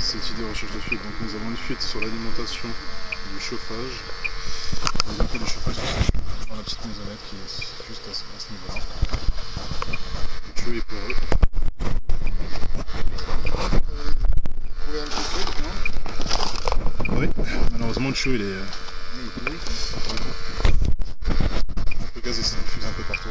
c'est idée recherche de fuite. Donc nous avons une fuite sur l'alimentation du chauffage. Donc, le chauffage dans la petite maisonnette qui est juste à ce, niveau-là. Le tuyau est poreux. Euh, non? Oui, malheureusement le tuyau il est. Euh, il est le gaz est diffusé un peu partout.